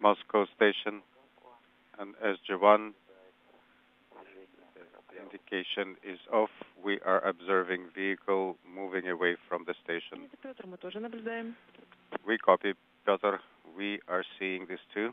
Moscow station and SG1 indication is off. We are observing vehicle moving away from the station. We copy, Piotr. We are seeing this too.